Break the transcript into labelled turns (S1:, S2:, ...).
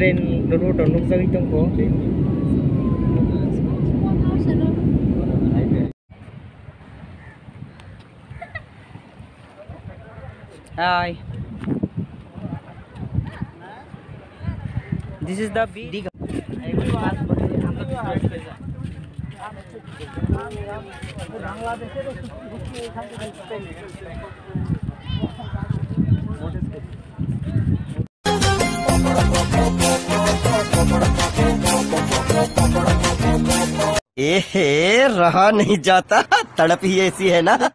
S1: Train road road nukzak itu ko. Hi. This is the big.
S2: एहे रहा नहीं जाता। तड़प ही ऐसी है ना।